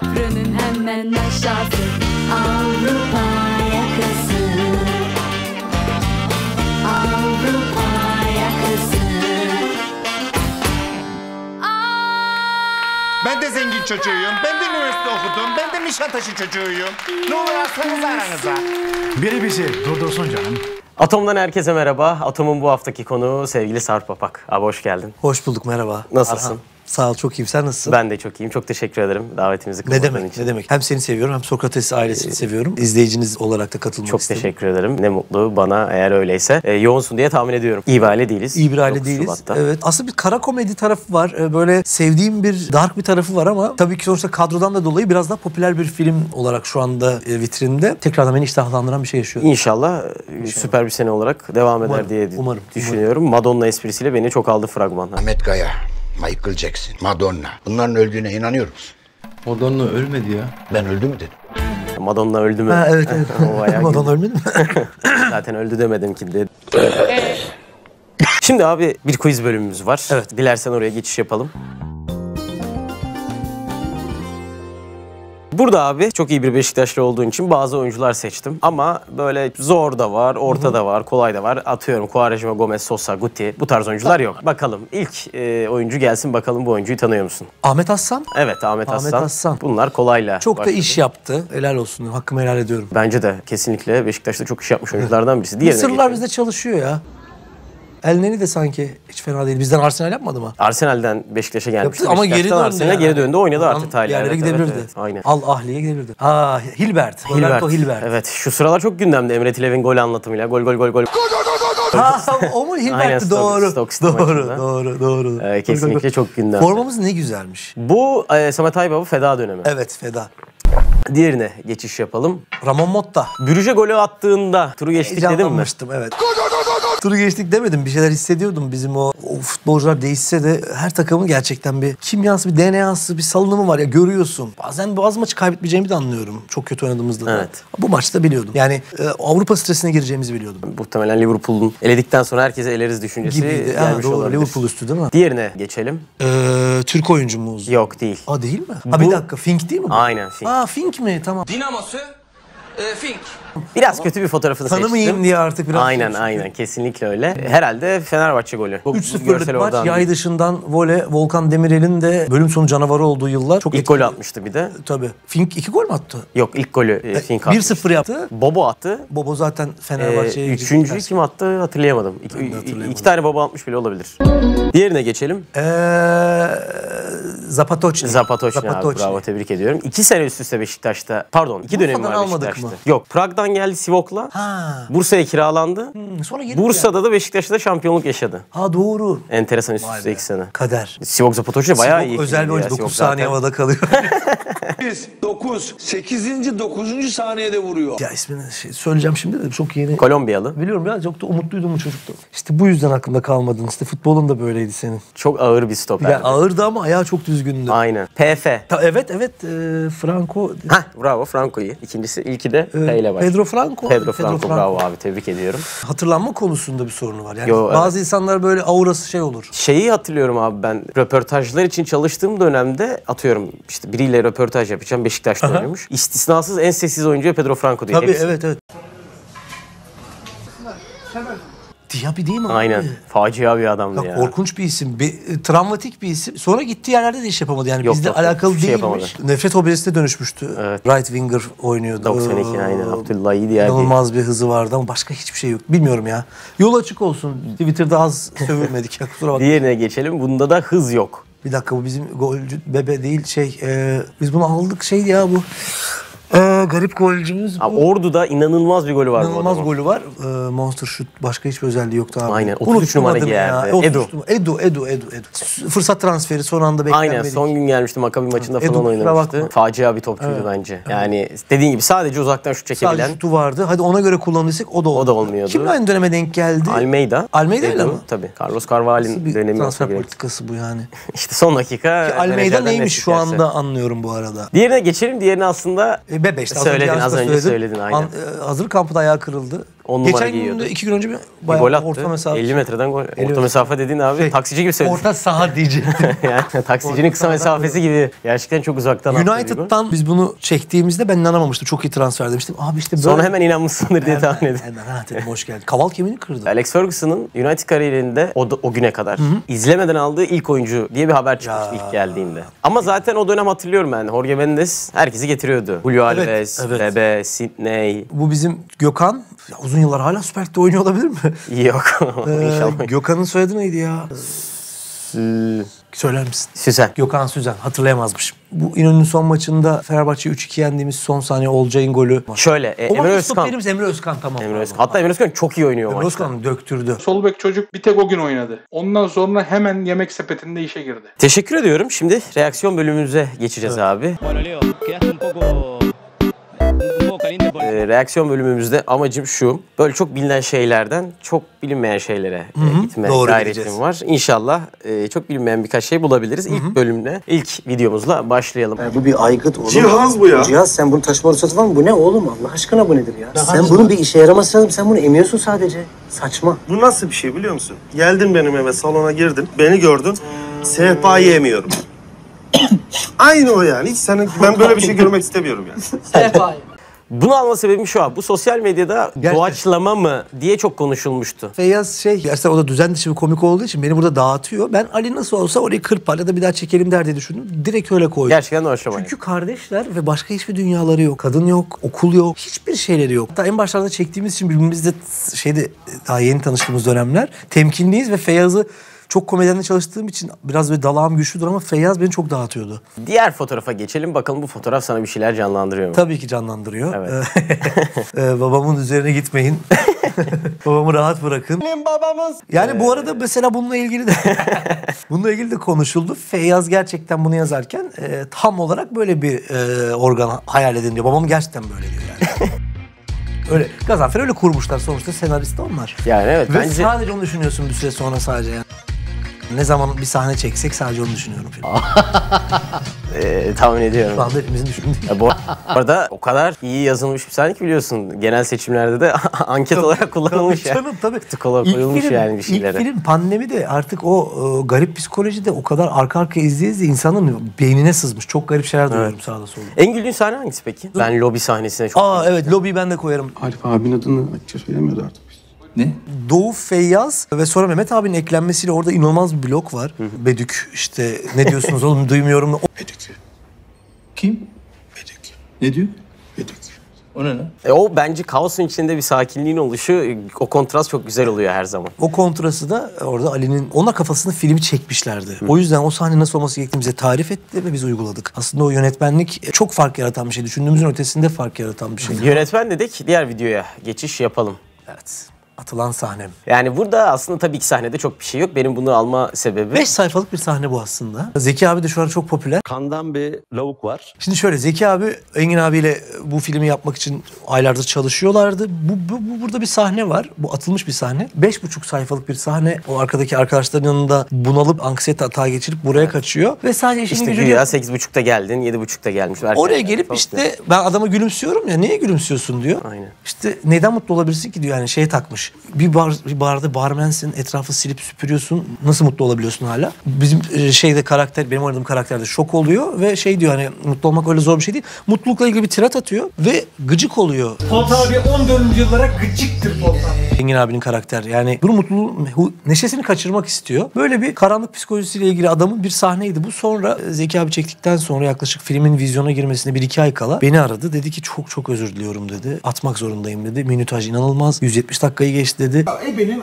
köprünün hemen aşağısı Avrupa yakası Avrupa yakası Ben de zengin çocuğuyum. Ben de üniversite okudum. Ben de Nişantaşı çocuğuyum. Ne olur alsanız aranıza. Biri bizi durdursun canım. Atom'dan herkese merhaba. Atom'un bu haftaki konuğu sevgili Sarp Papak. Abi hoş geldin. Hoş bulduk merhaba. Nasılsın? Arhan. Sağ ol çok iyiyim. Sen nasılsın? Ben de çok iyiyim. Çok teşekkür ederim davetimizi ne demek için. ne demek. Hem seni seviyorum hem Sokrates ailesini seviyorum. İzleyiciniz olarak da katılmak Çok istedim. teşekkür ederim. Ne mutlu bana eğer öyleyse. Ee, yoğunsun diye tahmin ediyorum. İyi bir aile değiliz. İyi bir aile 9 değiliz. Şubat'ta. Evet. Aslında bir kara komedi tarafı var. Ee, Böyle sevdiğim bir dark bir tarafı var ama tabii ki sonuçta kadrodan da dolayı biraz daha popüler bir film olarak şu anda e, vitrinde. Tekrardan beni iştahlandıran bir şey yaşıyorum. İnşallah, e, süper bir sene olarak devam eder Umarım, diye umarım, düşünüyorum. Madonna esprisiyle beni çok aldı fragman. Ahmet Kaya, Michael Jackson, Madonna. Bunların öldüğüne inanıyor musun? Madonna ölmedi ya. Ben öldü mü dedim. Madonna öldü mü? Ha, evet evet. O bayağı Madonna ölmedi mi? Zaten öldü demedim ki dedi. Şimdi abi bir quiz bölümümüz var. Evet. Dilersen oraya geçiş yapalım. Burada abi çok iyi bir Beşiktaşlı olduğun için bazı oyuncular seçtim. Ama böyle zor da var, orta da var, kolay da var. Atıyorum Quaresma, Gomez, Sosa, Guti bu tarz oyuncular yok. Bakalım ilk e, oyuncu gelsin bakalım bu oyuncuyu tanıyor musun? Ahmet Aslan Evet Ahmet, Ahmet Aslan. Aslan. Bunlar kolayla çok da başladı. iş yaptı. Helal olsun. Hakkımı helal ediyorum. Bence de kesinlikle Beşiktaş'ta çok iş yapmış oyunculardan birisi. Diğerine Mısırlılar geçelim. bizde çalışıyor ya. Elneni de sanki hiç fena değil. Bizden Arsenal yapmadı mı? Arsenal'den Beşiktaş'a gelmişti. Yaptı ama geri döndü. Arsenal'e yani. geri döndü. Oynadı Adam artık Tayla. Yerlere Evet, gidebilirdi. evet, evet. Aynen. Al Ahli'ye gidebilirdi. Aa Hilbert. Roberto Hilbert. Evet şu sıralar çok gündemde Emre Tilev'in gol anlatımıyla. Gol gol gol gol. Ha, o mu Aynen, Hilbert'ti? Stoke- Doğru. Stoke City doğru, maçında. doğru, doğru. Ee, kesinlikle çok gündemde. Formamız ne güzelmiş. Bu e, Samet Aybaba feda dönemi. Evet Feda. Diğerine geçiş yapalım. Ramon Motta. Bürüje golü attığında turu geçtik dedim mi? Heyecanlanmıştım evet. Turu geçtik demedim. Bir şeyler hissediyordum. Bizim o, o futbolcular değişse de her takımın gerçekten bir kimyası, bir DNA'sı, bir salınımı var ya görüyorsun. Bazen bazı maçı kaybetmeyeceğimi de anlıyorum. Çok kötü oynadığımızda da. Evet. Bu maçta biliyordum. Yani e, Avrupa stresine gireceğimizi biliyordum. Muhtemelen Liverpool'un eledikten sonra herkese eleriz düşüncesi Gibiydi. Ha, gelmiş doğru. olabilir. Liverpool üstü değil mi? Diğerine geçelim. Ee, Türk oyuncumuz. Yok değil. Aa değil mi? Ha bir Bu- dakika. Fink değil mi bu? Aynen Fink. Aa Fink mi? Tamam. Dinamosu e, Fink. Biraz kötü bir fotoğrafını Tanımayayım seçtim. diye artık biraz Aynen şey- aynen kesinlikle öyle. Herhalde Fenerbahçe golü. Bu 3-0'lık görsel maç oradan yay dışından voley Volkan Demirel'in de bölüm sonu canavarı olduğu yıllar çok İlk golü atmıştı bir de. Tabii. Fink iki gol mü attı? Yok ilk golü e, Fink atmıştı. 1-0 yaptı. Bobo attı. Bobo zaten Ee, Fenerbahçe'ye üçüncüyü ders. kim attı hatırlayamadım. İki, hatırlayamadım. iki tane Bobo atmış bile olabilir. Diğerine geçelim. Ee, Zapatoçni. Zapatoçni abi bravo tebrik ediyorum. İki sene üst üste Beşiktaş'ta pardon iki Bursa'dan var Beşiktaş'ta. mı? Yok Prag'dan geldi Sivok'la. Ha. Bursa'ya kiralandı. Hmm, Sonra Bursa'da da Beşiktaş'ta şampiyonluk yaşadı. Ha doğru. Enteresan üst üste iki sene. Kader. Sivok Zapatoçni bayağı Sivok iyi. özel bir oyuncu. ya. 9 Sivok saniye havada kalıyor. 9, 8. 9. saniyede vuruyor. ya ismini şey, söyleyeceğim şimdi de çok yeni. Kolombiyalı. Biliyorum ya çok da umutluydum bu çocukta. İşte bu yüzden aklımda kalmadın. İşte futbolun da böyleydi senin. Çok ağır bir stoper. Ya ağırdı ama ayağı çok düzgündü. Aynen. PF. Ta- evet evet e, Franco Hah bravo Franco'yu. İkincisi ilki de P ile başlıyor. Pedro Franco. Pedro Franco bravo abi tebrik ediyorum. Hatırlanma konusunda bir sorunu var. Yani Yo, bazı insanlar böyle aurası şey olur. Şeyi hatırlıyorum abi ben röportajlar için çalıştığım dönemde atıyorum işte biriyle röportaj yapacağım Beşiktaş'ta oynuyormuş. İstisnasız en sessiz oyuncu Pedro Franco diye. Tabii Hepsi. evet evet. Diaby değil mi abi? Aynen. Facia bir adamdı Ya ya. korkunç bir isim, bir, e, travmatik bir isim. Sonra gittiği yerlerde de iş yapamadı. Yani Yok, bizde yok, alakalı şey değilmiş. Nefret obezite dönüşmüştü. Evet. Right winger oynuyordu. 92 aynen. Abdullah iyi diye. İnanılmaz bir hızı vardı ama başka hiçbir şey yok. Bilmiyorum ya. Yol açık olsun. Twitter'da az sövülmedik ya kusura bakma. Diğerine geçelim. Bunda da hız yok. Bir dakika bu bizim golcü bebe değil şey. e, biz bunu aldık şey ya bu. E, garip golcümüz bu. Abi Ordu'da inanılmaz bir golü var bu İnanılmaz adamın. golü var. Ee, Monster Shoot başka hiçbir özelliği yoktu abi. Aynen, 33 Unuttum numara adını giyerdi. Ya. Edu. 33 numara. Edu, Edu, Edu, Edu. S- Fırsat transferi son anda beklenmedik. Aynen son gün gelmişti Makabi maçında Edu, falan kusura oynamıştı. bakma. Facia bir topçuydu bence. Yani dediğin gibi sadece uzaktan şut çekebilen Sadece şutu vardı. Hadi ona göre kullanırsak o da da olmuyordu. Kimle aynı döneme denk geldi? Almeida. Almeida ile Edu, mi? Tabii. Carlos Nasıl Carvalho'nun bir dönemi olsa transfer gerek. politikası bu yani. İşte son dakika. Ki Almeida menajerden neymiş ne şu anda anlıyorum bu arada. Diğerine geçelim. Diğerini aslında E, Bebe işte az Söyledin, önce, az önce söyledin, aynen. An- e, hazır kampta ayağı kırıldı. On numara Geçen gün de iki gün önce bir bayağı gol attı. orta mesafe. 50 metreden gol. Orta metre. mesafe dediğin abi Şey, taksici gibi söyledin. Orta saha diyecektim. yani taksicinin kısa mesafesi gibi. Gerçekten çok uzaktan attı bir gol. United'dan biz bunu çektiğimizde ben inanamamıştım. Çok iyi transfer demiştim. Abi işte böyle. Sonra hemen inanmışsındır diye tahmin ediyorum. Hemen ha dedim hoş geldin. Kaval kemiğini kırdı. Alex Ferguson'ın United kariyerinde o, o güne kadar izlemeden aldığı ilk oyuncu diye bir haber çıkmıştı ilk geldiğinde. Ama zaten o dönem hatırlıyorum ben. Jorge Mendes herkesi getiriyordu. Julio Evet, Alves, evet. Bebe, Sidney. Bu bizim Gökhan. Ya uzun yıllar hala Süper Lig'de oynuyor olabilir mi? Yok. Ee, İnşallah. Gökhan'ın soyadı neydi ya? Söyler misin? Süsen. Gökhan Süzen hatırlayamazmışım. Bu İnönü'nün son maçında Fenerbahçe 3-2 yendiğimiz son saniye Olcay'ın golü. Şöyle e, O Emre Özkan. stoperimiz Emre Özkan tamam. Emre Özkan. Hatta Emre Özkan çok iyi oynuyor Emre. Özkan döktürdü. Sol bek çocuk bir tek o gün oynadı. Ondan sonra hemen yemek sepetinde işe girdi. Teşekkür ediyorum. Şimdi reaksiyon bölümümüze geçeceğiz abi. Ee, reaksiyon bölümümüzde amacım şu. Böyle çok bilinen şeylerden çok bilinmeyen şeylere e, gitme doğru gayretim gideceğiz. var. İnşallah e, çok bilinmeyen birkaç şey bulabiliriz. İlk bölümle, ilk videomuzla başlayalım. Bu bir aygıt oğlum. Cihaz bu ya. Cihaz sen bunu taşıma ruhsatı var mı? Bu ne oğlum Allah aşkına bu nedir ya? sen bunun bir işe yaraması lazım. Sen bunu emiyorsun sadece. Saçma. Bu nasıl bir şey biliyor musun? Geldin benim eve salona girdin. Beni gördün. Sehpayı yemiyorum. Aynı o yani. Hiç senin, ben böyle bir şey görmek istemiyorum yani. Bunu alma sebebim şu abi. Bu sosyal medyada doğaçlama mı diye çok konuşulmuştu. Feyyaz şey gerçekten o da düzen dışı bir komik olduğu için beni burada dağıtıyor. Ben Ali nasıl olsa orayı kırpar ya da bir daha çekelim der diye düşündüm. Direkt öyle koydum. Gerçekten doğaçlama. Çünkü kardeşler ve başka hiçbir dünyaları yok. Kadın yok, okul yok, hiçbir şeyleri yok. Hatta en başlarda çektiğimiz için birbirimizle şeyde daha yeni tanıştığımız dönemler temkinliyiz ve Feyyaz'ı çok komedyenle çalıştığım için biraz böyle dalağım güçlüdür ama Feyyaz beni çok dağıtıyordu. Diğer fotoğrafa geçelim. Bakalım bu fotoğraf sana bir şeyler canlandırıyor mu? Tabii ki canlandırıyor. Evet. Ee, babamın üzerine gitmeyin. Babamı rahat bırakın. Benim babamız. Yani bu arada mesela bununla ilgili de bununla ilgili de konuşuldu. Feyyaz gerçekten bunu yazarken e, tam olarak böyle bir e, organ hayal edin diyor. Babam gerçekten böyle diyor yani. öyle Gazanfer öyle kurmuşlar sonuçta senarist onlar. Yani evet Ve bence sadece onu düşünüyorsun bir süre sonra sadece yani. Ne zaman bir sahne çeksek sadece onu düşünüyorum film. e, tahmin ediyorum. Şu anda hepimizin düşündüğü. Ya bu arada o kadar iyi yazılmış bir sahne ki biliyorsun. Genel seçimlerde de anket olarak kullanılmış Tabii ya. canım tabii. Tıkola İlk koyulmuş film- yani bir şeylere. İlk film pandemi de artık o e, garip psikolojide o kadar arka arka izleye izleye insanın beynine sızmış. Çok garip şeyler duyuyorum sağda solda. En güldüğün sahne hangisi peki? Ben lobi sahnesine çok... Aa evet lobiyi ben de koyarım. Arif abinin adını açıkça söylemiyordu artık biz. Ne? Doğu Feyyaz ve sonra Mehmet abinin eklenmesiyle orada inanılmaz bir blok var. Bedük işte ne diyorsunuz oğlum duymuyorum. O- Bedük. Kim? Bedük. Ne diyor? Bedük. O ne lan? E, o bence kaosun içinde bir sakinliğin oluşu o kontrast çok güzel oluyor her zaman. O kontrası da orada Ali'nin ona kafasında filmi çekmişlerdi. O yüzden o sahne nasıl olması gerektiğini bize tarif etti ve biz uyguladık. Aslında o yönetmenlik çok fark yaratan bir şey. Düşündüğümüzün ötesinde fark yaratan bir şey. Yönetmen dedik diğer videoya geçiş yapalım. Evet. Atılan sahnem. Yani burada aslında tabii ki sahnede çok bir şey yok. Benim bunu alma sebebi... 5 sayfalık bir sahne bu aslında. Zeki abi de şu an çok popüler. Kandan bir lavuk var. Şimdi şöyle Zeki abi Engin abiyle bu filmi yapmak için aylardır çalışıyorlardı. Bu, bu, bu- burada bir sahne var. Bu atılmış bir sahne. Beş buçuk sayfalık bir sahne. O arkadaki arkadaşların yanında bunalıp anksiyete atağa geçirip buraya kaçıyor. Ve sadece işini İşte gücünü... güya 8.30'da geldin, 7.30'da gelmiş. Erken Oraya gelip Çok işte ben adama gülümsüyorum ya niye gülümsüyorsun diyor. Aynen. İşte neden mutlu olabilirsin ki diyor yani şey takmış. Bir bar bir barda barmensin etrafı silip süpürüyorsun nasıl mutlu olabiliyorsun hala? Bizim e, şeyde karakter benim oynadığım karakter de şok oluyor ve şey diyor hani mutlu olmak öyle zor bir şey değil. Mutlulukla ilgili bir tirat atıyor ve gıcık oluyor. Polat abi 14 yıllara gıcıktır Polat abi. Engin abinin karakter yani bunu mutluluğu neşesini kaçırmak istiyor. Böyle bir karanlık psikolojisiyle ilgili adamın bir sahneydi. Bu sonra e, Zeki abi çektikten sonra yaklaşık filmin vizyona girmesine bir iki ay kala beni aradı. Dedi ki çok çok özür diliyorum dedi. Atmak zorundayım dedi. Minütaj inanılmaz. 170 dakikayı geçti dedi.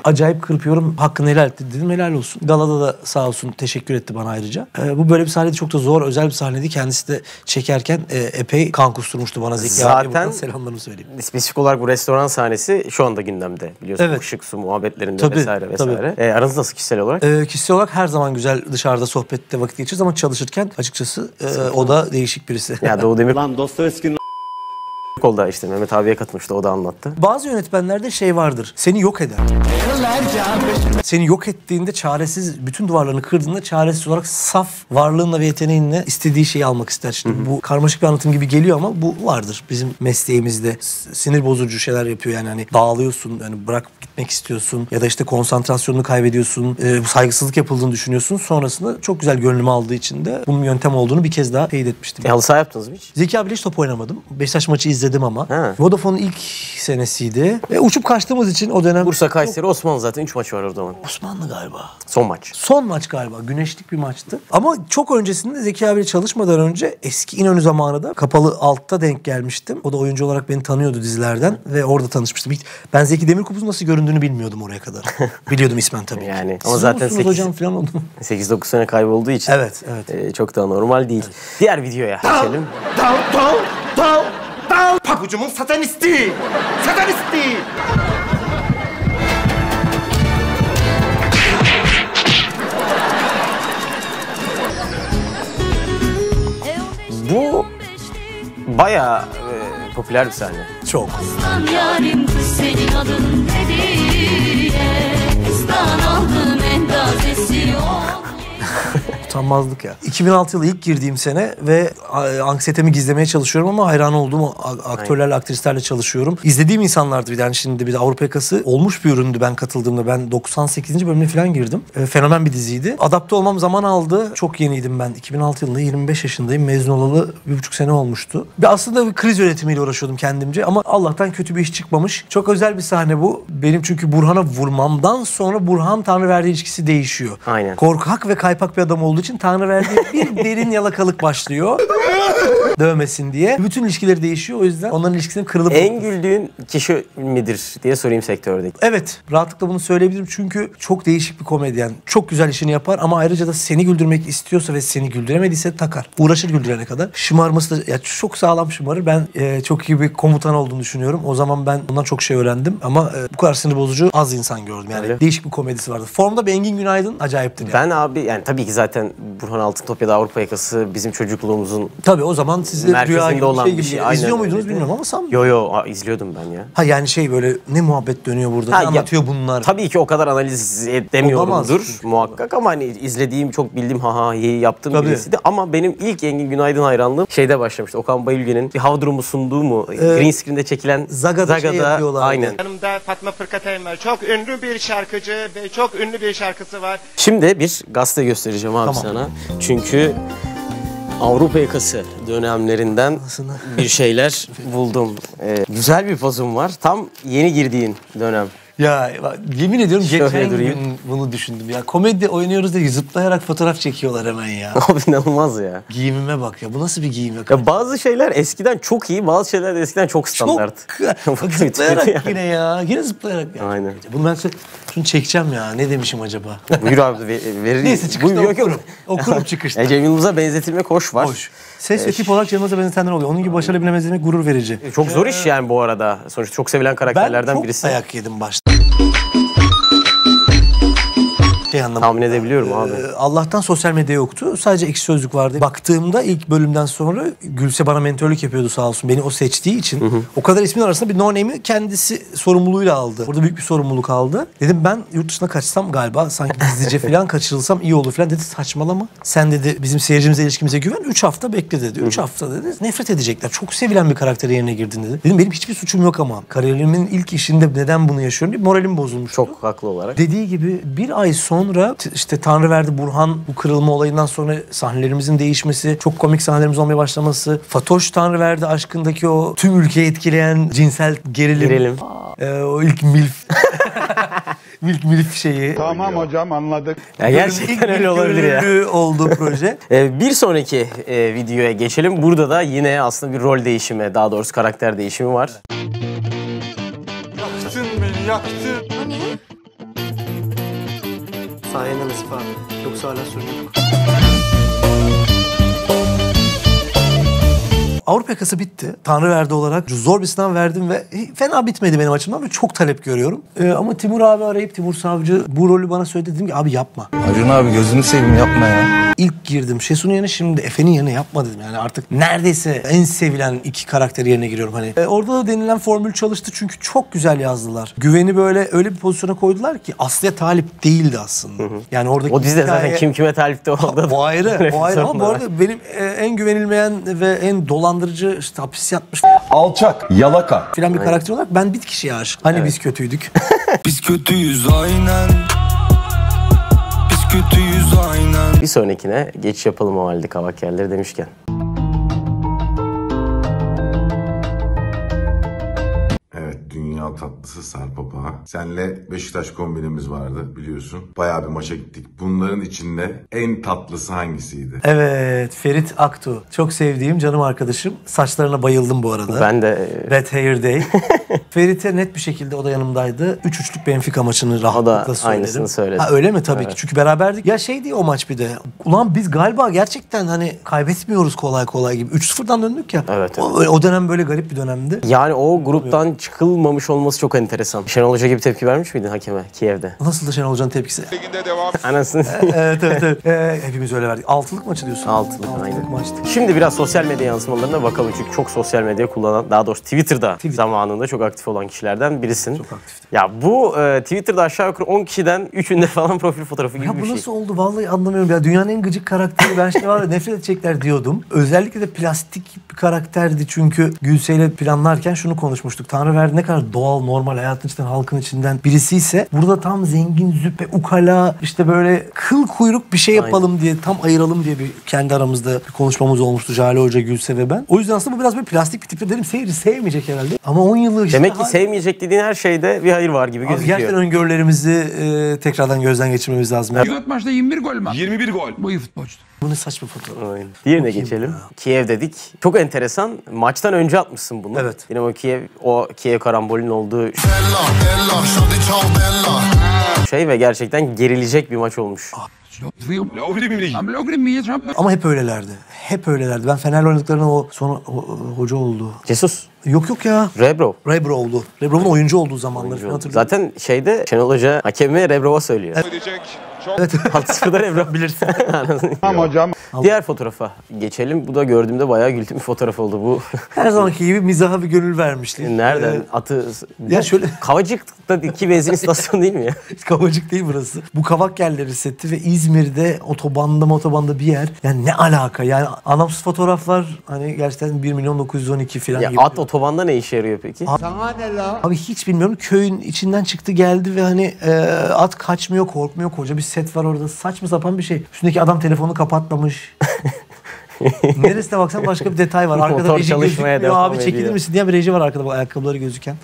Acayip kırpıyorum. Hakkını helal etti dedim. Helal olsun. Galada da sağ olsun teşekkür etti bana ayrıca. E, bu böyle bir sahneydi. Çok da zor özel bir sahneydi. Kendisi de çekerken e, epey kan kusturmuştu bana Zeki abi. Zaten- selamlarımı söyleyeyim. Spesifik olarak bu restoran sahnesi şu anda gündemde biliyorsun. Evet. Işık su muhabbetlerinde Tabii, vesaire vesaire. E, aranız nasıl kişisel olarak? Ee, kişisel olarak her zaman güzel dışarıda sohbette vakit geçiririz ama çalışırken açıkçası e, o da değişik birisi. ya Doğu Demir Lan Dostoyevski'nin Kolda işte Mehmet abiye katılmıştı o da anlattı. Bazı yönetmenlerde şey vardır. Seni yok eder. Seni yok ettiğinde çaresiz, bütün duvarlarını kırdığında çaresiz olarak saf varlığınla ve yeteneğinle istediği şeyi almak ister. Şimdi bu karmaşık bir anlatım gibi geliyor ama bu vardır bizim mesleğimizde. Sinir bozucu şeyler yapıyor yani hani dağılıyorsun, yani bırak gitmek istiyorsun ya da işte konsantrasyonunu kaybediyorsun, e, saygısızlık yapıldığını düşünüyorsun. Sonrasında çok güzel gönlümü aldığı için de bunun yöntem olduğunu bir kez daha teyit etmiştim. E, halı saha yaptınız mı hiç? Zeki abiyle hiç top oynamadım. Beşiktaş maçı izledim ama. Ha. Vodafone'un ilk senesiydi. Ve uçup kaçtığımız için o dönem... Bursa Kayseri Osmanlı zaten 3 maç var o zaman. Osmanlı galiba. Son maç. Son maç galiba. Güneşlik bir maçtı. Ama çok öncesinde Zeki abiyle çalışmadan önce eski İnönü zamanında kapalı altta denk gelmiştim. O da oyuncu olarak beni tanıyordu dizilerden ve orada tanışmıştım. Ben Zeki Demirkubuz'un nasıl göründüğünü bilmiyordum oraya kadar. Biliyordum ismen tabii. Yani Siz ama zaten musunuz 8 hocam falan oldum. 8-9 sene kaybolduğu için Evet, evet. e, çok da normal değil. Diğer videoya geçelim. Dal, dal, dal, dal. Pabucumun satanisti. Satanisti. Bayağı e, popüler bir sahne. Çok. Aslan yarim kız senin adın hediye Kızdan aldım endazesi yok Utanmazlık ya. 2006 yılı ilk girdiğim sene ve anksiyetemi gizlemeye çalışıyorum ama hayran olduğum aktörlerle, aktrislerle çalışıyorum. İzlediğim insanlardı bir de. Yani şimdi bir de Avrupa yakası olmuş bir üründü ben katıldığımda. Ben 98. bölümüne falan girdim. E, fenomen bir diziydi. Adapte olmam zaman aldı. Çok yeniydim ben. 2006 yılında 25 yaşındayım. Mezun olalı bir buçuk sene olmuştu. Bir aslında bir kriz yönetimiyle uğraşıyordum kendimce ama Allah'tan kötü bir iş çıkmamış. Çok özel bir sahne bu. Benim çünkü Burhan'a vurmamdan sonra Burhan Tanrı verdiği ilişkisi değişiyor. Aynen. Korkak ve kaypak bir adam olduğu için Tanrı verdiği bir derin yalakalık başlıyor. Dövmesin diye. Bütün ilişkileri değişiyor. O yüzden onların ilişkisinin kırılıp... En güldüğün kişi midir diye sorayım sektördeki. Evet, rahatlıkla bunu söyleyebilirim çünkü çok değişik bir komedyen. Çok güzel işini yapar ama ayrıca da seni güldürmek istiyorsa ve seni güldüremediyse takar. Uğraşır güldürene kadar. Şımarması da ya çok sağlam şımarır. Ben e, çok iyi bir komutan olduğunu düşünüyorum. O zaman ben bundan çok şey öğrendim ama e, bu kadar sinir bozucu az insan gördüm. Yani Öyle. değişik bir komedisi vardı. Formda bir Engin Günaydın acayiptir yani. Ben abi yani tabii ki zaten Burhan Altıntop ya da Avrupa yakası bizim çocukluğumuzun Tabii o zaman size rüya gibi olan şey bir gibi. şey. Aynen İzliyor muydunuz öyleydi. bilmiyorum ama sanmıyorum. Yo yo a- izliyordum ben ya. Ha yani şey böyle ne muhabbet dönüyor burada, Ha, ne ya- anlatıyor bunlar. Tabii ki o kadar analiz edemiyorumdur muhakkak ama hani izlediğim çok bildiğim ha ha iyi yaptığım Tabii. birisiydi. Ama benim ilk Engin Günaydın hayranlığım şeyde başlamıştı. Okan Bayülgen'in bir hava durumu sunduğu mu? Green screen'de çekilen Zaga'da şey yapıyorlardı. aynen. Yanımda Fatma Fırkateyn var. Çok ünlü bir şarkıcı ve çok ünlü bir şarkısı var. Şimdi bir gazete göstereceğim abi Tamam. Sana. Çünkü Avrupa yakası dönemlerinden bir şeyler buldum. Ee, güzel bir pozum var. Tam yeni girdiğin dönem. Ya yemin ediyorum Şöyle geçen durayım. gün bunu düşündüm. Ya komedi oynuyoruz diye zıplayarak fotoğraf çekiyorlar hemen ya. Abi inanılmaz ya. Giyimime bak ya. Bu nasıl bir giyim ya? Ya bazı şeyler eskiden çok iyi, bazı şeyler de eskiden çok standart. Çok Çok zıplayarak yani. yine ya. Yine zıplayarak ya. Aynen. Bunu ben şunu çekeceğim ya. Ne demişim acaba? Buyur abi ver, verir. Neyse çıkışta Buyur, yok, yok. okurum. Okurum çıkışta. Ya Cem Yılmaz'a benzetilmek hoş var. Hoş. Ses ve tip olarak Cem Yılmaz'a benzetenler oluyor. Onun gibi başarılı birine benzemek gurur verici. Çok zor iş yani bu arada. Sonuçta çok sevilen Ben karakterlerden çok birisi. dayak yedim başta. Şey anlamadım. Tahmin edebiliyorum abi. Ee, Allah'tan sosyal medya yoktu. Sadece ekşi sözlük vardı. Baktığımda ilk bölümden sonra Gülse bana mentörlük yapıyordu sağ olsun. Beni o seçtiği için. O kadar ismin arasında bir no name'i kendisi sorumluluğuyla aldı. Burada büyük bir sorumluluk aldı. Dedim ben yurt dışına kaçsam galiba sanki gizlice falan kaçırılsam iyi olur falan dedi. Saçmalama. Sen dedi bizim seyircimize ilişkimize güven. Üç hafta bekle dedi. Üç hafta dedi. Nefret edecekler. Çok sevilen bir karaktere yerine girdin dedi. Dedim benim hiçbir suçum yok ama. Kariyerimin ilk işinde neden bunu yaşıyorum diye moralim bozulmuş. Çok haklı olarak. Dediği gibi bir ay sonra t- işte Tanrı verdi Burhan bu kırılma olayından sonra sahnelerimizin değişmesi, çok komik sahnelerimiz olmaya başlaması, Fatoş Tanrı verdi aşkındaki o tüm ülkeyi etkileyen cinsel gerilim. Gerilim. Ee, o ilk milf. milf milf şeyi. Tamam hocam anladık. Ya gerçekten öyle olabilir ya. Olduğu proje. Ee, bir sonraki e, videoya geçelim. Burada da yine aslında bir rol değişimi, daha doğrusu karakter değişimi var. Yaktın beni yaktın. Sayende abi. Yoksa hala sorun. Avrupa yakası bitti. Tanrı verdi olarak zor bir sınav verdim ve fena bitmedi benim açımdan ve çok talep görüyorum. Ee, ama Timur abi arayıp Timur Savcı bu rolü bana söyledi. Dedim ki abi yapma. Acun abi gözünü seveyim yapma ya. ilk girdim Şesun'un yerine şimdi Efe'nin yerine yapma dedim. Yani artık neredeyse en sevilen iki karakteri yerine giriyorum hani. E, orada da denilen formül çalıştı çünkü çok güzel yazdılar. Güveni böyle öyle bir pozisyona koydular ki Aslı'ya talip değildi aslında. Yani oradaki O dizide zaten hikaye- kim kime talipte orada. o ayrı, o ayrı ama bu arada benim e, en güvenilmeyen ve en dolandırıcı işte hapis yatmış Alçak, yalaka. filan bir karakter olarak ben bir kişiye aşık. Hani biz kötüydük. Biz kötüyüz aynen Biz kötüyüz aynen Bir sonrakine geçiş yapalım o halde kavak yerleri demişken. Dünya tatlısı Sarpapa. Senle Beşiktaş kombinimiz vardı biliyorsun. Bayağı bir maça gittik. Bunların içinde en tatlısı hangisiydi? Evet, Ferit Aktu. Çok sevdiğim canım arkadaşım. Saçlarına bayıldım bu arada. Ben de e, Red Hair Day. Ferit'e net bir şekilde o da yanımdaydı. 3-3'lük Benfica maçını rahatlıkla söyledim. aynısını söyledi. Ha, öyle mi? Tabii Evet. ki. Çünkü beraberdik. Ya şey diye o maç bir de. Ulan biz galiba gerçekten hani kaybetmiyoruz kolay kolay gibi. 3-0'dan döndük ya. Evet, O, o dönem böyle garip bir dönemdi. yani o gruptan çıkılmamış olması çok enteresan. Şenol Hoca gibi tepki vermiş miydin hakeme Kiev'de? Nasıl da Şenol Hoca'nın tepkisi? Anasını evet evet evet. Ee, hepimiz öyle verdik. Altılık maçı diyorsun. Altılık, Altılık aynen. maçtı. Şimdi biraz sosyal medya yansımalarına bakalım çünkü çok sosyal medya kullanan, daha doğrusu Twitter'da zamanında çok aktif olan kişilerden birisin. Çok aktiftim. Ya bu e, Twitter'da aşağı yukarı 10 kişiden 3'ünde falan profil fotoğrafı gibi Ya bir bu şey. nasıl oldu vallahi anlamıyorum ya. Dünyanın en gıcık karakteri ben şimdi var ya nefret edecekler diyordum. Özellikle de plastik bir karakterdi çünkü Gülse'yle planlarken şunu konuşmuştuk. Tanrı verdi ne kadar doğal, normal hayatın içinden, halkın içinden birisi ise burada tam zengin, züppe, ukala işte böyle kıl kuyruk bir şey yapalım diye tam ayıralım diye bir kendi aramızda bir konuşmamız olmuştu Jale Hoca, Gülse ve ben. O yüzden aslında bu biraz böyle plastik bir tipte dedim seyirci sevmeyecek herhalde. Ama 10 yıllık işte Demek ki hala- sevmeyecek dediğin her şeyde bir hayır var gibi Abi gözüküyor. gerçekten öngörülerimizi e, tekrardan gözden geçirmemiz lazım. Ya. Dört maçta 21 gol mü? 21 gol. Bu iyi futbolcu. Bu ne saçma fotoğraf. Aynen. Diğerine geçelim. Kiev dedik. Çok enteresan. Maçtan önce atmışsın bunu. Evet. Dinamo Kiev, o Kiev karambolün olduğu şey ve gerçekten gerilecek bir maç olmuş. Ama hep öylelerdi. Hep öylelerdi. Ben Fener'le oynadıklarında o sonra o- o- hoca oldu. Jesus. Yok yok ya. Rebrov. Rebrov oldu. Rebrov'un oyuncu olduğu zamanları falan hatırlıyorum. Zaten şeyde Şenol Hoca hakemi Rebrov'a söylüyor. Evet. 6-0'da Rebrov bilirsin. Tamam hocam. Diğer fotoğrafa geçelim. Bu da gördüğümde bayağı güldüğüm bir fotoğraf oldu bu. Her zamanki gibi mizaha bir gönül vermiştik. Nereden? Ee, Atı... Ya şöyle- Kavacık'taki benzin istasyonu değil mi ya? Kavacık değil burası. Bu kavak yerleri seti ve İzmir'de otobanda motobanda bir yer. Yani ne alaka? Yani anlamsız fotoğraflar hani gerçekten 1 milyon 912 falan Ya gibi. at otobanda ne işe yarıyor peki? Abi hiç bilmiyorum. Köyün içinden çıktı geldi ve hani e, at kaçmıyor, korkmuyor. Koca bir set var orada. Saçma sapan bir şey. Üstündeki adam telefonu kapatmamış. Neresine baksan başka bir detay var. Arkada Motor reji çalışmaya devam Abi çekilir ediyor. misin diye bir reji var arkada bak ayakkabıları gözüken.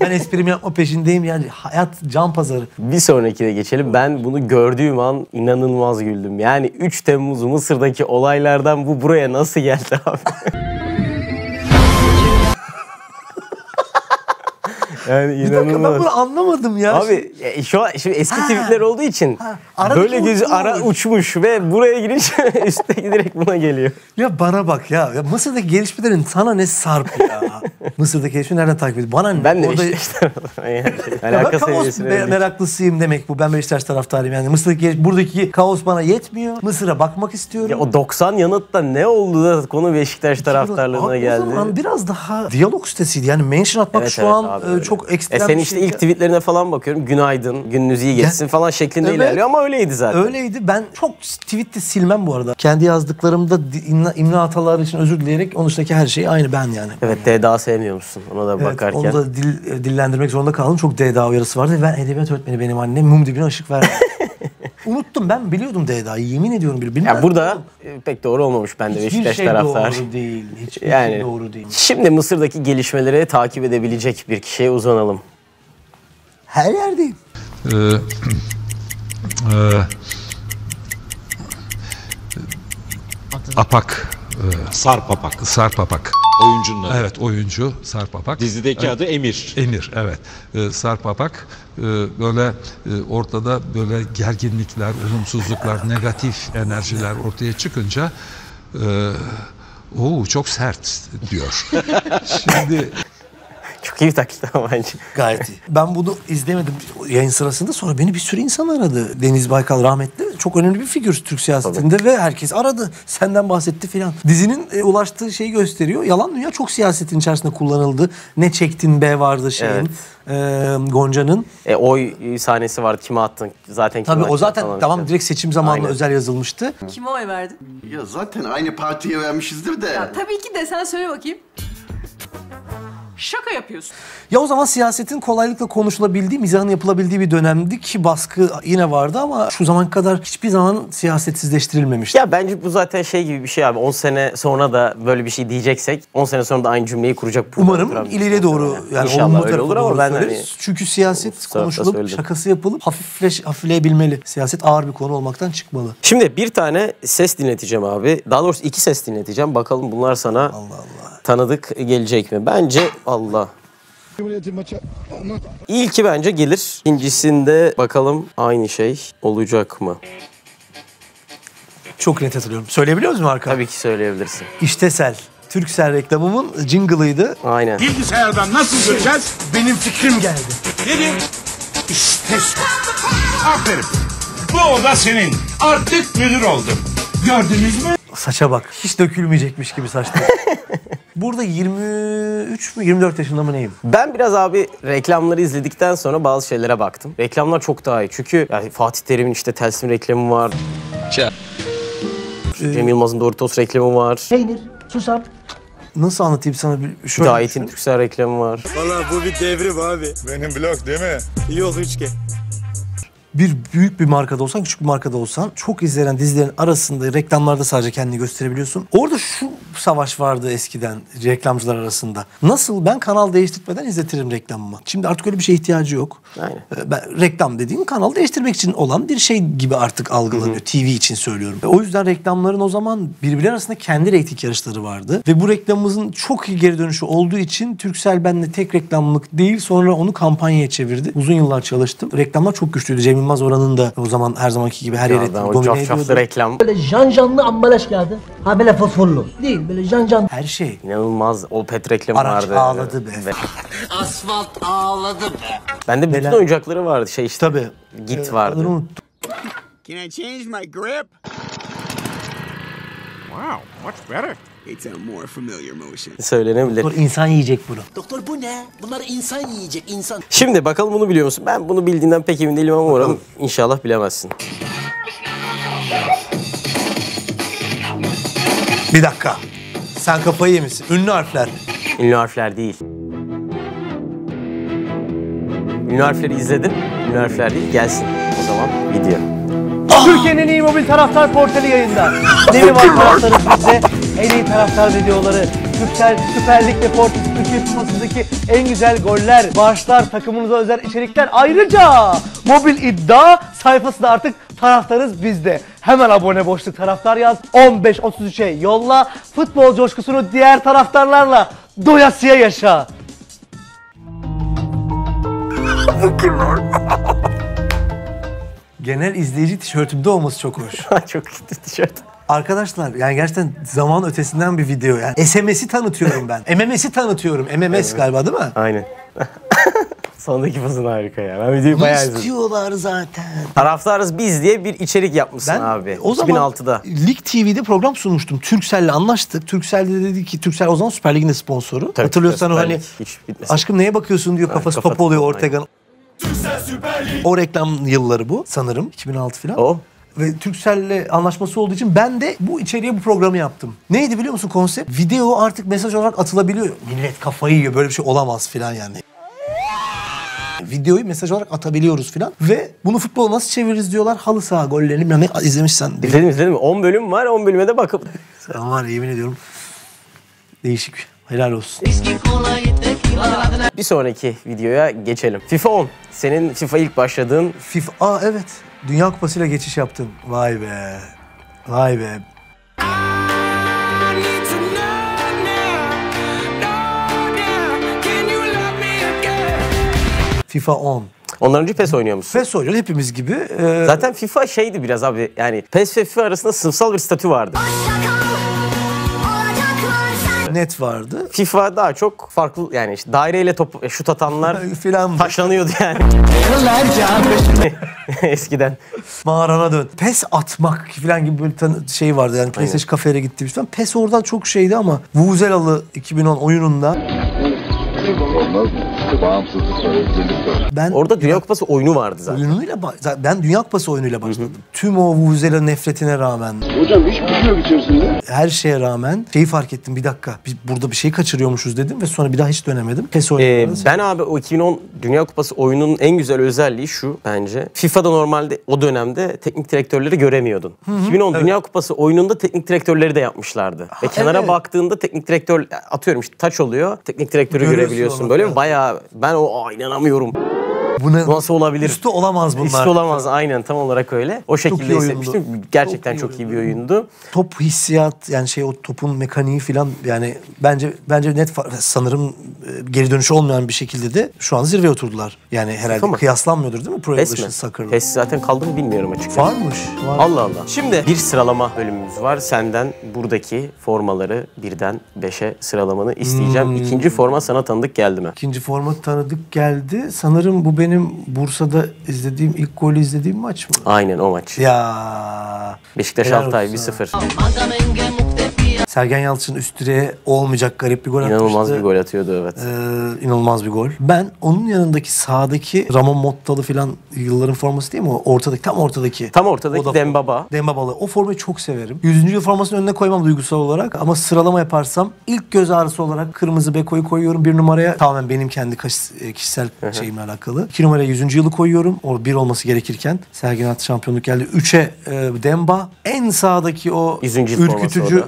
Ben esprimi yapma peşindeyim yani. Hayat can pazarı. Bir sonrakine geçelim. Ben bunu gördüğüm an inanılmaz güldüm. Yani 3 Temmuz Mısır'daki olaylardan bu buraya nasıl geldi abi? yani Bir dakika ben inanılmaz. bunu anlamadım ya. Abi e, şu an şimdi eski Ha. tweetler olduğu için Aradaki böyle gözü ara uçmuş ve buraya girince üstte direkt buna geliyor. Ya bana bak ya. ya Mısır'daki gelişmelerin sana ne sarp ya. Mısır'daki gelişmeyi nereden takip ediyorsun? Bana ne? Ben de Orada- Beşiktaş yani, Ya ben kaos me- meraklısıyım demek bu. Ben Beşiktaş taraftarıyım yani. Mısır'daki buradaki kaos bana yetmiyor. Mısır'a bakmak istiyorum. Ya o 90 yanıtta ne oldu da konu Beşiktaş taraftarlığına geldi? O zaman biraz daha diyalog sitesiydi. Yani mention atmak Evet, şu evet an abi, e, çok E ekstrem senin bir işte şey. ilk tweetlerine falan bakıyorum. Günaydın, gününüz iyi geçsin falan şeklinde Evet. ilerliyor ama öyleydi zaten. Öyleydi. Ben çok tweet de silmem bu arada. Kendi yazdıklarımda di- imla, imla hataları için özür dileyerek onun dışındaki her şey aynı ben yani. Evet DDA sevmiyor musun? Ona da Evet, bakarken. onu da dil, e, dillendirmek zorunda kaldım. Çok DDA uyarısı vardı. Ben edebiyat öğretmeni benim annem mum dibine ışık verdi. Unuttum ben biliyordum DDA'yı. Yemin ediyorum bir bilmem. Ya burada e, pek doğru olmamış ben de Hiçbir Beşiktaş şey taraftar. doğru değil. Hiçbir Yani şey doğru değil. şimdi Mısır'daki gelişmeleri takip edebilecek bir kişiye uzanalım. Her yerdeyim. Ee, e, Apak. E, Sarp Apak. Sarp Apak. Oyuncunun adı. Evet oyuncu Sarp Apak. Dizideki Evet. adı Emir. Emir evet. Ee, Sarp Apak e, böyle e, ortada böyle gerginlikler, olumsuzluklar, negatif enerjiler ortaya çıkınca e, o çok sert diyor. Şimdi Çok iyi taklit ama bence. Gayet iyi. Ben bunu izlemedim yayın sırasında. Sonra beni bir sürü insan aradı. Deniz Baykal rahmetli. Çok önemli bir figür Türk siyasetinde ve herkes aradı. Senden bahsetti filan. Dizinin e, ulaştığı şeyi gösteriyor. Yalan Dünya çok siyasetin içerisinde kullanıldı. Ne çektin be vardı şeyin. Evet. e, Gonca'nın. E, oy sahnesi vardı. Kime attın? Zaten kime Tabii o zaten tamam işte. direkt seçim zamanında Aynen. özel yazılmıştı. Kime oy verdin? Ya zaten aynı partiye vermişizdir de. Ya, tabii ki de sen söyle bakayım. Şaka yapıyorsun. Ya o zaman siyasetin kolaylıkla konuşulabildiği, mizahın yapılabildiği bir dönemdi ki baskı yine vardı ama şu zaman kadar hiçbir zaman siyasetsizleştirilmemişti. Ya bence bu zaten şey gibi bir şey abi. 10 sene sonra da böyle bir şey diyeceksek 10 sene sonra da aynı cümleyi kuracak. Umarım bir ileriye doğru yani. yani İnşallah öyle olur ama ben söyleriz. hani Çünkü siyaset konuşulup şakası yapılıp hafifleş, hafifleyebilmeli. Siyaset ağır bir konu olmaktan çıkmalı. Şimdi bir tane ses dinleteceğim abi. Daha doğrusu iki ses dinleteceğim. Bakalım bunlar sana tanıdık gelecek mi? Bence Allah. İlki bence gelir. İkincisinde bakalım aynı şey olacak mı? Çok net hatırlıyorum. Söyleyebiliyor musun Arka? Tabii ki söyleyebilirsin. İştesel. Türksel reklamımın jingle'ıydı. Aynen. Bilgisayardan nasıl göreceğiz? Benim fikrim geldi. Nedir? İşte Aferin. Bu oda senin. Artık müdür oldum. Gördünüz mü? Saça bak. Hiç dökülmeyecekmiş gibi saçlar. Burada 23 mü 24 yaşında mı neyim? Ben biraz abi reklamları izledikten sonra bazı şeylere baktım. Reklamlar çok daha iyi. Çünkü yani Fatih Terim'in işte Telsim reklamı var. Cem Yılmaz'ın Doritos reklamı var. Peynir, susam. Nasıl anlatayım sana? Bir, şöyle Hidayet'in Türksel reklamı var. Valla bu bir devrim abi. Benim blok değil mi? Yok üçgen. Bir büyük bir markada olsan, küçük bir markada olsan çok izlenen dizilerin arasında reklamlarda sadece kendini gösterebiliyorsun. Orada şu savaş vardı eskiden reklamcılar arasında. Nasıl ben kanal değiştirmeden izletirim reklamımı. Şimdi artık öyle bir şeye ihtiyacı yok. Aynen. Ee, Ben, reklam dediğin kanal değiştirmek için olan bir şey gibi artık algılanıyor. TV için söylüyorum. O yüzden reklamların o zaman birbirleri arasında kendi reyting yarışları vardı. Ve bu reklamımızın çok iyi geri dönüşü olduğu için Türksel benle tek reklamlık değil sonra onu kampanyaya çevirdi. Uzun yıllar çalıştım. Reklamlar çok güçlüydü. Cem Yılmaz oranın da o zaman her zamanki gibi her Ya yere ben o domine cafcaflı ediyordu. reklam Böyle janjanlı ambalaj kağıdı. Ha böyle fosforlu. Değil böyle janjan. Her şey. inanılmaz. O pet reklamı Araç vardı. ağladı be. Asfalt ağladı be. Bende bütün Neler? oyuncakları vardı. Şey işte. Tabii. Git Adını vardı. unuttum. Can I change my grip? Wow, much better. It's a more familiar motion. Söylenebilir. Sonra insan yiyecek bunu. Doktor bu ne? Bunlar insan yiyecek insan. Şimdi bakalım bunu biliyor musun? Ben bunu bildiğinden pek emin değilim ama umarım inşallah bilemezsin. Bir dakika. Sen kafayı yemişsin. Ünlü harfler. Ünlü harfler değil. Ünlü harfleri izledin. Ünlü harfler değil. Gelsin o zaman video. Türkiye'nin en iyi mobil taraftar portali yayında. Nevi var taraftarı bizde. En iyi taraftar videoları. Türksel Süper Lig ve Portekiz Türkiye Kupası'ndaki en güzel goller, bağışlar, takımınıza özel içerikler. Ayrıca mobil iddia sayfası da artık taraftarız bizde. Hemen abone boşluk taraftar yaz. 15-33'e yolla. Futbol coşkusunu diğer taraftarlarla doyasıya yaşa. Genel izleyici tişörtümde olması çok hoş. çok kötü tişört. Arkadaşlar yani gerçekten zaman ötesinden bir video yani. SMS'i tanıtıyorum ben. MMS'i tanıtıyorum. MMS galiba değil mi? Aynen. Sondaki fazın harika ya. Ben videoyu bayağı izledim. İstiyorlar zaten. Taraftarız biz diye bir içerik yapmışsın Ben abi. o zaman 2006'da. Lig TV'de program sunmuştum. Turkcell'le anlaştık. Turkcell de dedi ki Turkcell o zaman Süper Lig'in de sponsoru. Tabii, Hatırlıyorsan o hani aşkım neye bakıyorsun diyor Evet, kafası kafa top oluyor tutuyor, Ortega'nın. O reklam yılları bu sanırım 2006 falan. O. Ve Turkcell'le anlaşması olduğu için ben de bu içeriye bu programı yaptım. Neydi biliyor musun konsept? Video artık mesaj olarak atılabiliyor. Millet kafayı yiyor böyle bir şey olamaz falan yani. Videoyu mesaj olarak atabiliyoruz falan. Ve bunu futbola nasıl çeviririz diyorlar. Halı saha gollerini ne izlemişsen. İzledim izledim. 10 bölüm var. 10 bölüme de bakıp. Sen var yemin ediyorum. Değişik. Helal olsun. Bir sonraki videoya geçelim. FIFA 10. Senin FIFA ilk başladığın FIFA, aa evet. Dünya Kupası'yla geçiş yaptın. Vay be. Vay be. FIFA 10. Ondan önce PES oynuyor musun? PES oynuyor hepimiz gibi. Ee, Zaten FIFA şeydi biraz abi. Yani PES ve FIFA arasında sınıfsal bir statü vardı. vardı. Net vardı. FIFA daha çok farklı yani işte daireyle top şut atanlar Filan. taşlanıyordu yani. Eskiden. Mağarana dön. Pes atmak falan gibi böyle tan- şey vardı yani PlayStation kafeye gittiğimiz falan. Pes oradan çok şeydi ama Vuvuzelalı 2010 oyununda ben Orada Dünya Kupası oyunu vardı zaten. oyunuyla ba- ben Dünya Kupası oyunuyla başladım. Tüm o Vuvuzela nefretine rağmen Hocam hiç bir şey yok içerisinde. her şeye rağmen şeyi fark ettim bir dakika biz burada bir şey kaçırıyormuşuz dedim ve sonra bir daha hiç dönemedim. PES Ee, ben abi o 2010 Dünya Kupası oyununun en güzel özelliği şu bence. FIFA'da normalde o dönemde teknik direktörleri göremiyordun. 2010 Dünya Kupası oyununda teknik direktörleri de yapmışlardı. Ve kenara evet. baktığında teknik direktör atıyorum işte taç oluyor. Teknik direktörü Görüyorsun görebiliyorsun. onu, Böyle evet. bayağı ben o inanamıyorum. Bu ne? Nasıl olabilir? Üstü olamaz bunlar. Üstü olamaz aynen tam olarak öyle. O şekilde hissetmiştim. Gerçekten Çok çok iyi bir oyundu. top hissiyat yani şey o topun mekaniği falan yani bence bence net sanırım e, geri dönüşü olmayan bir şekilde de şu an zirveye oturdular. Yani herhalde Tamam. kıyaslanmıyordur değil mi Pro Evolution? Soccer'la? PES zaten kaldı mı bilmiyorum açıkçası. Varmış. Var. Allah Allah. Şimdi bir sıralama bölümümüz var. Senden buradaki formaları birden beşe sıralamanı isteyeceğim. Hmm. İkinci forma sana tanıdık geldi mi? İkinci format tanıdık geldi. Sanırım bu benim Bursa'da izlediğim ilk golü izlediğim maç mı? Aynen o maç. Ya Beşiktaş Helal Altay olsun 1-0. Sergen Yalçın üst direğe olmayacak garip bir gol İnanılmaz atmıştı. bir gol atıyordu evet. Ee, inanılmaz bir gol. Ben onun yanındaki sağdaki Ramon Mottalı falan yılların forması değil mi o? Ortadaki, tam ortadaki. Tam ortadaki da- Dembaba. Dembabalı. O formayı çok severim. 100. yıl formasının önüne koymam duygusal olarak ama sıralama yaparsam ilk göz ağrısı olarak kırmızı Beko'yu koyuyorum bir numaraya. Tamamen benim kendi e, kişisel şeyimle alakalı. İki numaraya 100. yılı koyuyorum. O bir olması gerekirken. Sergen At şampiyonluk geldi. Üçe e, Demba. En sağdaki o 100. yıl forması o ürkütücü da.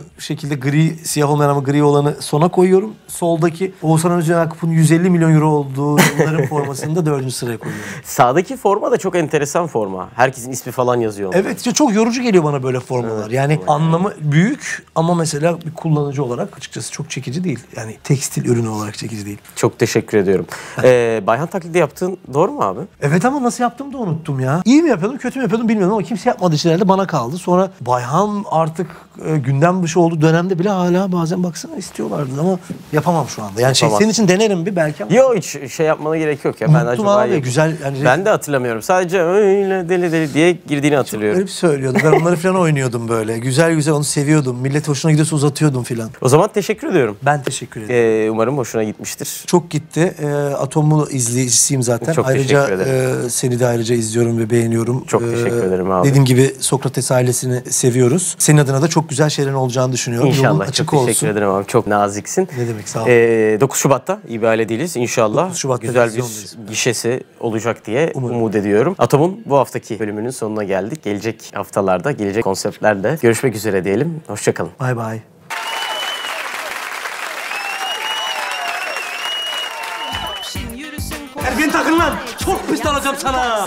Şekilde gri, siyah olmayan ama gri olanı sona koyuyorum. Soldaki Oğuzhan Özcan Akup'un 150 milyon euro olduğu yılların formasını da dördüncü sıraya koyuyorum. Sağdaki forma da çok enteresan forma. Herkesin ismi falan yazıyor. onda. Evet işte çok yorucu geliyor bana böyle formalar. yani anlamı büyük ama mesela bir kullanıcı olarak açıkçası çok çekici değil. Yani tekstil ürünü olarak çekici değil. Çok teşekkür ediyorum. Ee, Bayhan taklidi yaptığın doğru mu abi? Evet ama nasıl yaptığımı da unuttum ya. İyi mi yapıyordum kötü mü yapıyordum bilmiyorum ama kimse yapmadığı için herhalde bana kaldı. Sonra Bayhan artık e, gündem dışı olduğu dönemde bile hala bazen baksana istiyorlardı ama yapamam şu anda. Yani şey, Yapamaz. senin için denerim bir belki ama. Yok hiç şey yapmana gerek yok ya. Ben Unuttum acaba abi, güzel, yani- Ben de hatırlamıyorum. Sadece öyle deli deli diye girdiğini hatırlıyorum. Garip söylüyordu. Ben onları falan oynuyordum böyle. Güzel güzel onu seviyordum. Millet hoşuna gidiyorsa uzatıyordum falan. O zaman teşekkür ediyorum. Ben teşekkür ederim. Ee, umarım hoşuna gitmiştir. Çok gitti. E, Atom'u izleyicisiyim zaten. Çok ayrıca teşekkür e, seni de ayrıca izliyorum ve beğeniyorum. Çok teşekkür ederim abi. Dediğim gibi Sokrates ailesini seviyoruz. Senin adına da çok güzel şeylerin olacağını düşünüyorum. Yolun İnşallah. açık Çok teşekkür olsun. ederim abi. Çok naziksin. Ne demek sağ ol. Ee, 9 Şubat'ta İBA'le değiliz. İnşallah 9 Şubat güzel bir gişesi olacak diye umut ediyorum. Atom'un bu haftaki bölümünün sonuna geldik. Gelecek haftalarda, gelecek konseptlerle görüşmek üzere diyelim. Hoşçakalın. Bay bay. Ergen takın lan. Çok pis alacağım sana.